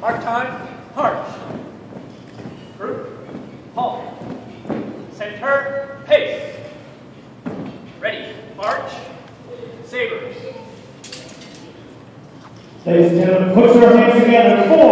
Mark time, march. Group, halt. Center, pace. Ready, march. Sabers. Ladies and gentlemen, put your hands together Four.